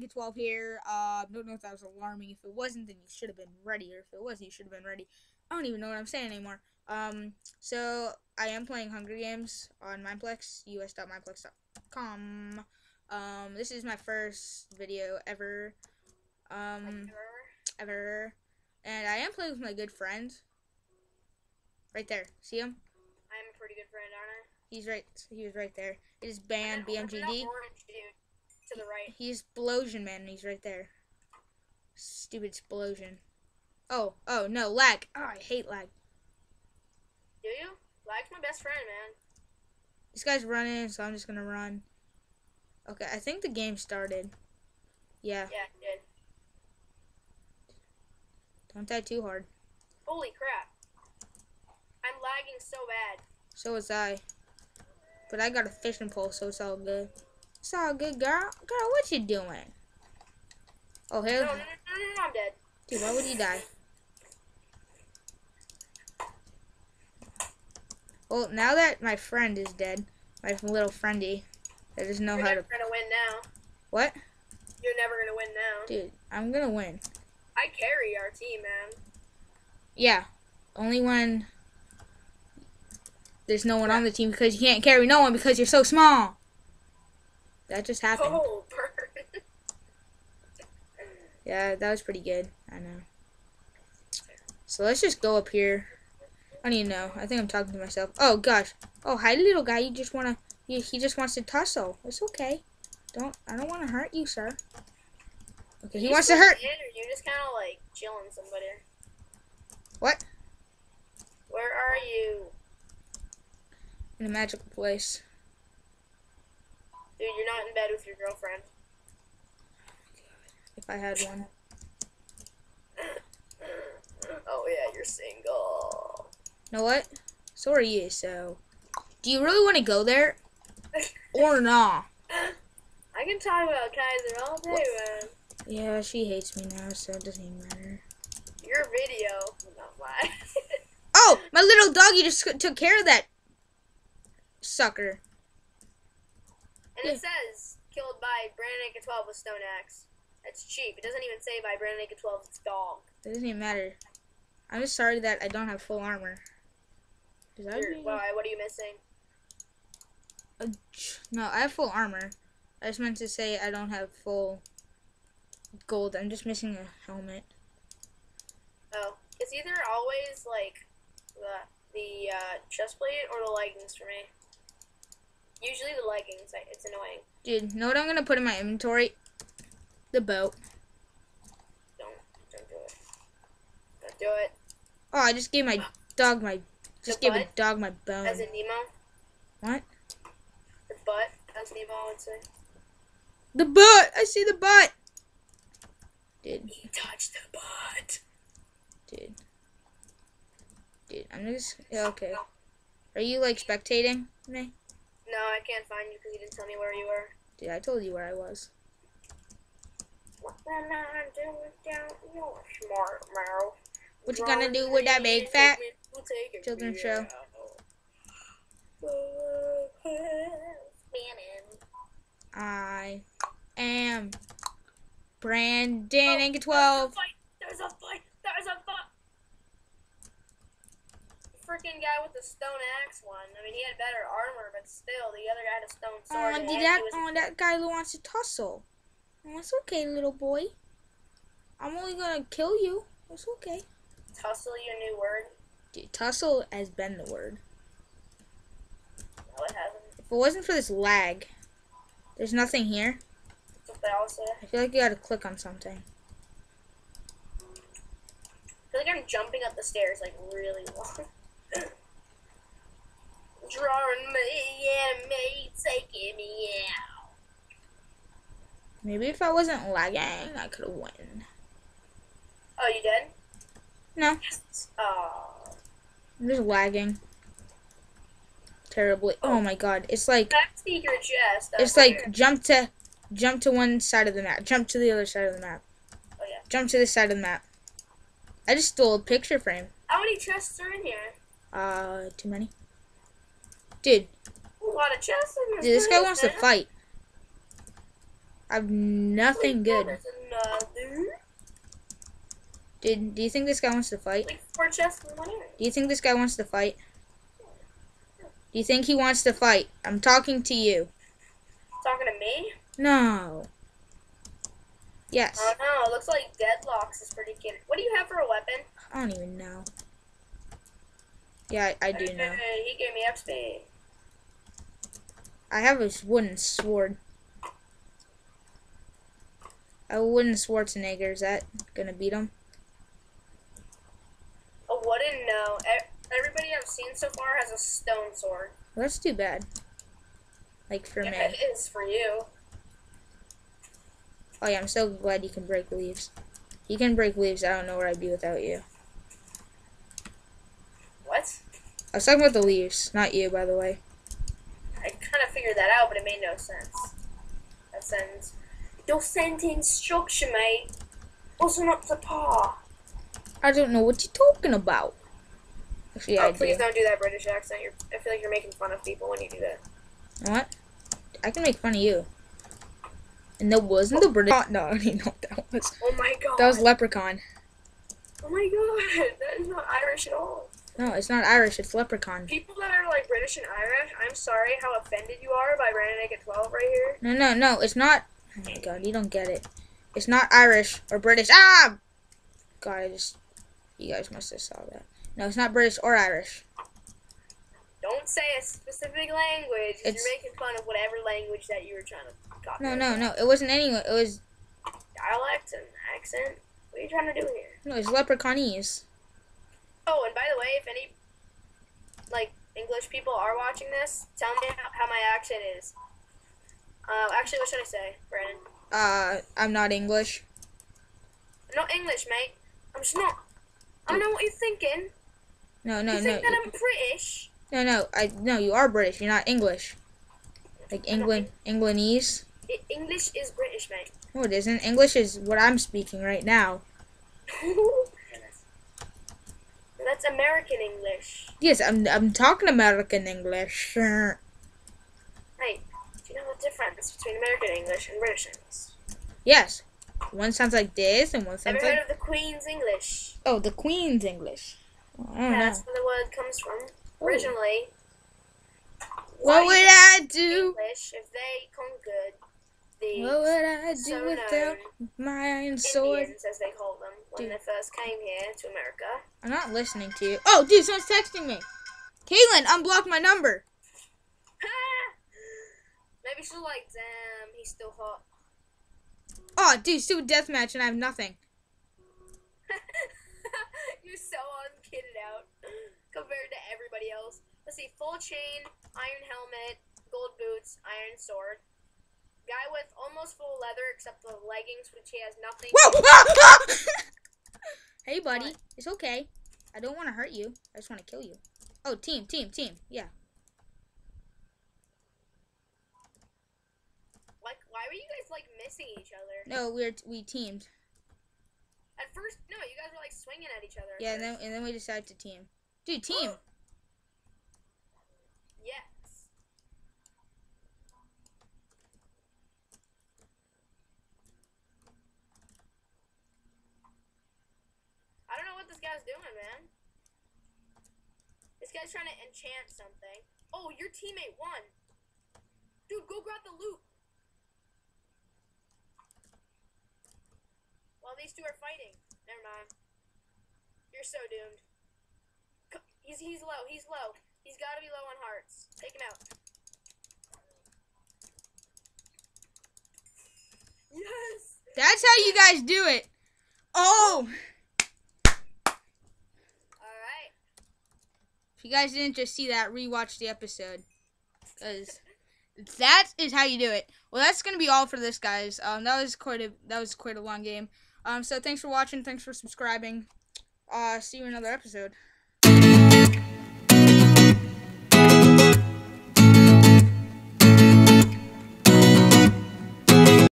Anket 12 here. Uh, don't know if that was alarming. If it wasn't, then you should have been ready. Or if it was, you should have been ready. I don't even know what I'm saying anymore. Um, so I am playing Hunger Games on Mineplex, us.mineplex.com. Um, this is my first video ever. Um, ever. And I am playing with my good friend. Right there. See him? I'm a pretty good friend, aren't I? He's right. He was right there. It is banned BMGD. To the right. He's Explosion Man. He's right there. Stupid explosion. Oh, oh no, lag. Oh, I hate lag. Do you? Lag's my best friend, man. This guy's running, so I'm just gonna run. Okay, I think the game started. Yeah, Yeah, he did. don't die too hard. Holy crap. I'm lagging so bad. So was I. But I got a fishing pole, so it's all good. It's all good, girl. Girl, what you doing? Oh, hell. no, no, no, no, no, I'm dead. Dude, why would you die? Well, now that my friend is dead, my little friendy, I doesn't know You're how never to. gonna win now. What? You're never gonna win now. Dude, I'm gonna win. I carry our team, man. Yeah. Only when there's no one on the team because you can't carry no one because you're so small. That just happened. Oh, burn. Yeah, that was pretty good. I know. So let's just go up here. I don't even know. I think I'm talking to myself. Oh gosh. Oh hi little guy. You just wanna. He, he just wants to tussle. It's okay. Don't. I don't want to hurt you, sir. Okay. He You wants to hurt. in, or you just kind of like chilling somebody. What? Where are you, In a magical place. Dude? You're not in bed with your girlfriend. If I had one. Oh yeah, you're single. You know what? So are you. So, do you really want to go there, or nah? I can talk about Kaiser all day, man. Yeah, she hates me now, so it doesn't even matter. Your video, not mine. Oh, my little doggy just took care of that sucker. And it says killed by Brandon Anket 12 with stone axe. That's cheap. It doesn't even say by Brandon Anket 12's dog. It doesn't even matter. I'm just sorry that I don't have full armor. Does that mean- Why? What are you missing? Uh, no, I have full armor. I just meant to say I don't have full gold. I'm just missing a helmet. Oh, it's either always like the the uh, chest plate or the leggings for me. Usually the leggings. It's annoying. Dude, know what I'm gonna put in my inventory? The boat. Don't don't do it. Don't do it. Oh, I just gave my dog my just The gave a dog my bone. As in Nemo. What? The butt, as Nemo would say. The butt. I see the butt. Dude, He touched the butt. dude, dude. I'm just yeah, okay. Are you like spectating me? No, I can't find you because you didn't tell me where you were. Dude, I told you where I was. What the man doing down your smart mouth? What you gonna do with that big fat children's show? I am Brandon Anket 12. There's a fight! There's a fight! Freaking guy with the stone axe one. I mean, he had better armor, but still, the other guy had a stone oh, sword. Oh, and did that? was- Oh, that guy who wants to tussle. Oh, it's okay, little boy. I'm only gonna kill you. It's okay. Tussle, your new word? Dude, tussle has been the word. No, it hasn't. If it wasn't for this lag, there's nothing here. That's what they all say. I feel like you gotta click on something. I feel like I'm jumping up the stairs like really long. Drawing me, yeah, me, taking me out. Maybe if I wasn't lagging, I could have won. Oh, you did? No, Oh. I'm just lagging. Terribly. Oh my god, it's like Back secret chest. it's like here. jump to jump to one side of the map, jump to the other side of the map, Oh, yeah. jump to this side of the map. I just stole a picture frame. How many chests are in here? Uh, too many. Dude, A lot of chests in this dude this guy wants to fight. I've nothing good. Dude, do you think this guy wants to fight? Like four chests in one area. Do you think this guy wants to fight? Do you think he wants to fight? I'm talking to you. Talking to me? No. Yes. Oh no, it looks like Deadlocks is pretty good. What do you have for a weapon? I don't even know. Yeah, I, I do know. He gave me XP. I have a wooden sword. A wooden Schwarzenegger. Is that gonna beat him? A wooden no. Everybody I've seen so far has a stone sword. Well, that's too bad. Like for Yeah, me. it is for you. Oh yeah, I'm so glad you can break leaves. You can break leaves. I don't know where I'd be without you. What? I was talking about the leaves, not you, by the way. I kind of figured that out, but it made no sense. That sentence. Don't send instruction, mate. Also not to par. I don't know what you're talking about. Actually, oh, I please don't do that British accent. You're, I feel like you're making fun of people when you do that. What? I can make fun of you. And that wasn't the oh. British. Oh, no, I don't know what that was. Oh my god. That was Leprechaun. oh my god. That is not Irish at all. No, it's not Irish. It's Leprechaun. People that are like British and Irish, I'm sorry how offended you are by Brandon Anket 12 right here. No, no, no. It's not. Oh my god, you don't get it. It's not Irish or British. Ah! God, I just. You guys must have saw that. No, it's not British or Irish. Don't say a specific language. You're making fun of whatever language that you were trying to copy. No, no, no. It wasn't anyone. It was. Dialect and accent. What are you trying to do here? No, it's Leprechaunese. Oh, and by the way, if any like English people are watching this, tell me how, my accent is. Uh, actually, what should I say, Brandon? Uh, I'm not English. I'm not English, mate. I'm just not. I know what you're thinking. No, no, you no. You think that I'm British? No, no. I no. You are British. You're not English. Like England, Englandese. I- English is British, mate. No, it isn't. English is what I'm speaking right now. That's American English. Yes, I'm. I'm talking American English. Hey, do you know the difference between American English and British English? Yes. One sounds like this, and one sounds heard like of the Queen's English? oh, the Queen's English. Oh, I know. That's where the word comes from. Oh. Originally, What would I do? English, if they conquered the What would I do so without my iron sword? Indians, as they called them, when Dude. they first came here to America. I'm not listening to you. Oh, dude, someone's texting me. Caitlin, unblock my number. Maybe she's like, damn, he's still hot. Oh, dude, still a deathmatch, and I have nothing. You're so unkitted out compared to everybody else. Let's see, full chain, iron helmet, gold boots, iron sword. Guy with almost full leather except the leggings, which he has nothing. Whoa! hey, buddy. What? It's okay. I don't want to hurt you. I just want to kill you. Oh, team, team, team. Yeah. Like, why were you guys like missing each other? No, we're we teamed. At first, no, you guys were like swinging at each other. Yeah, and then and then we decided to team. Dude, team. Yes. I don't know what this guy's doing, man. This guy's trying to enchant something. Oh, your teammate won. Dude, go grab the loot. While these two are fighting. Never mind. You're so doomed. He's he's low. He's low. He's got to be low on hearts. Take him out. Yes. That's how you guys do it. Oh, All right. If you guys didn't just see that, rewatch the episode. Cause that is how you do it. Well, that's gonna be all for this, guys. Um, that was quite a that was quite a long game. Um, so thanks for watching. Thanks for subscribing. Uh, see you in another episode.